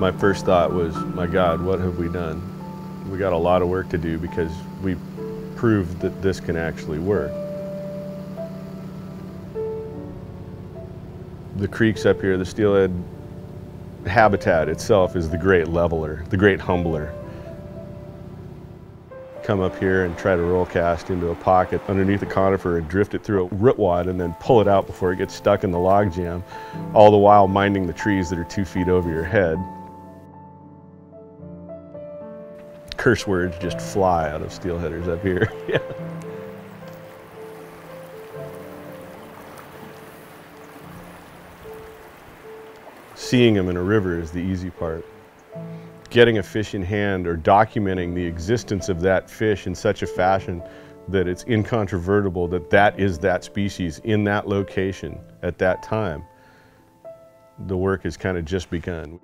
my first thought was, my God, what have we done? We got a lot of work to do because we proved that this can actually work. The creeks up here, the steelhead habitat itself is the great leveler, the great humbler. Come up here and try to roll cast into a pocket underneath a conifer and drift it through a root wad and then pull it out before it gets stuck in the log jam, all the while minding the trees that are two feet over your head. Curse words just fly out of steelheaders up here. yeah. Seeing them in a river is the easy part. Getting a fish in hand or documenting the existence of that fish in such a fashion that it's incontrovertible that that is that species in that location at that time, the work has kind of just begun.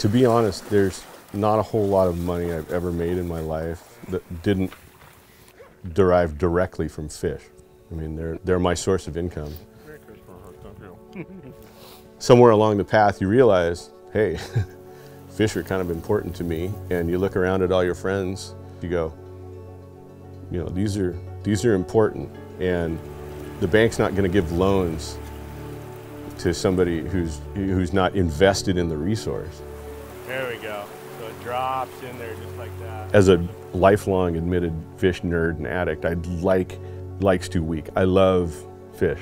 To be honest, there's not a whole lot of money I've ever made in my life that didn't derive directly from fish. I mean, they're, they're my source of income. Somewhere along the path, you realize, hey, fish are kind of important to me. And you look around at all your friends, you go, you know, these are, these are important. And the bank's not going to give loans to somebody who's, who's not invested in the resource. There we go. So it drops in there just like that. As a lifelong admitted fish nerd and addict, I like likes too weak. I love fish,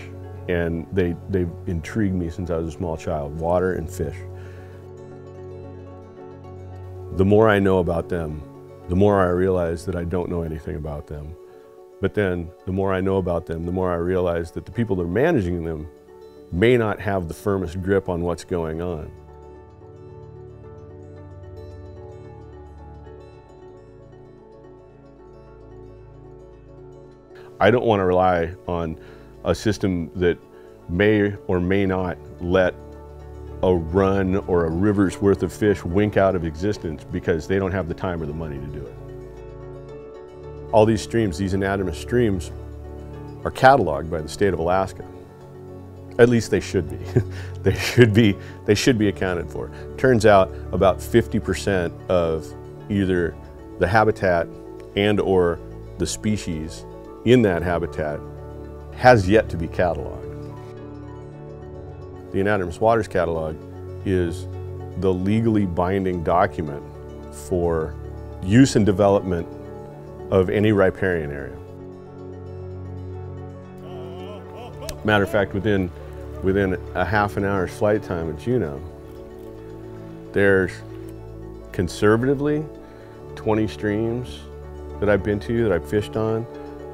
and they they've intrigued me since I was a small child. Water and fish. The more I know about them, the more I realize that I don't know anything about them. But then, the more I know about them, the more I realize that the people that are managing them may not have the firmest grip on what's going on. I don't want to rely on a system that may or may not let a run or a river's worth of fish wink out of existence because they don't have the time or the money to do it. All these streams, these anadromous streams, are cataloged by the state of Alaska. At least they should be. they should be. They should be accounted for. Turns out about 50% of either the habitat and or the species in that habitat has yet to be cataloged. The Anadromous Waters Catalog is the legally binding document for use and development of any riparian area. Matter of fact, within, within a half an hour's flight time at Juneau, there's conservatively 20 streams that I've been to, that I've fished on,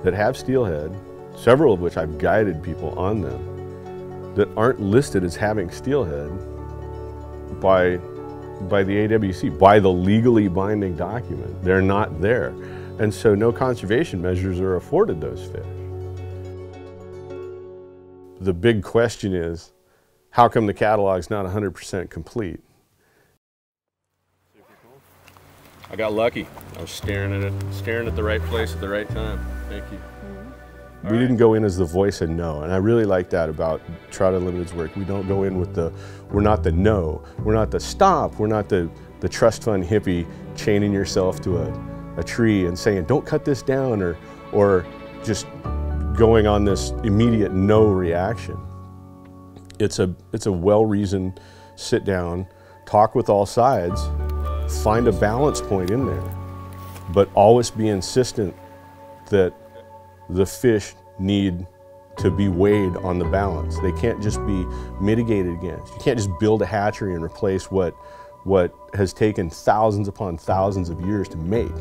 that have steelhead, several of which I've guided people on them, that aren't listed as having steelhead by, by the AWC, by the legally binding document. They're not there. And so no conservation measures are afforded those fish. The big question is, how come the catalog's not 100% complete? I got lucky. I was staring at it, staring at the right place at the right time. Thank you. We right. didn't go in as the voice and no, and I really like that about Trout Unlimited's work. We don't go in with the, we're not the no, we're not the stop, we're not the, the trust fund hippie chaining yourself to a, a tree and saying, don't cut this down, or, or just going on this immediate no reaction. It's a, it's a well-reasoned sit down, talk with all sides, find a balance point in there, but always be insistent that the fish need to be weighed on the balance. They can't just be mitigated against. You can't just build a hatchery and replace what, what has taken thousands upon thousands of years to make.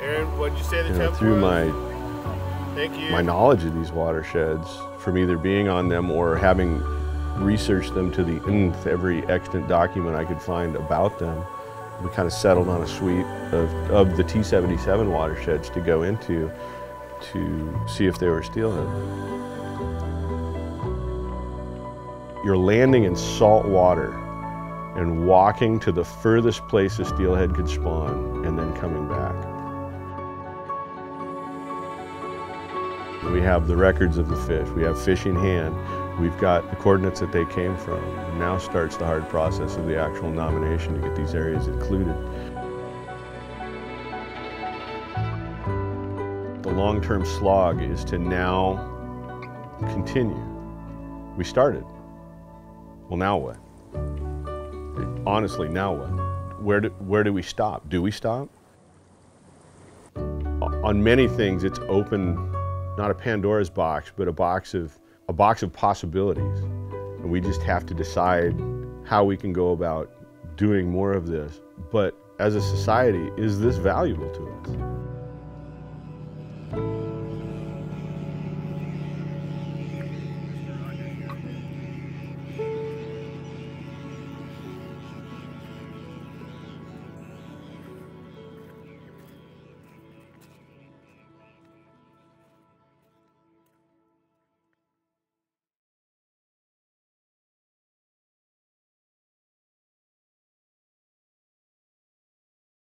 Aaron, what'd you say the you know, through was? my Thank you. my knowledge of these watersheds from either being on them or having researched them to the nth every extant document I could find about them. We kind of settled on a suite of, of the T77 watersheds to go into to see if they were steelhead. You're landing in salt water and walking to the furthest place a steelhead could spawn and then coming back. We have the records of the fish. We have fish in hand. We've got the coordinates that they came from. Now starts the hard process of the actual nomination to get these areas included. The long-term slog is to now continue. We started. Well, now what? Honestly, now what? Where do, where do we stop? Do we stop? On many things, it's open not a Pandora's box, but a box of a box of possibilities. And we just have to decide how we can go about doing more of this. But as a society, is this valuable to us?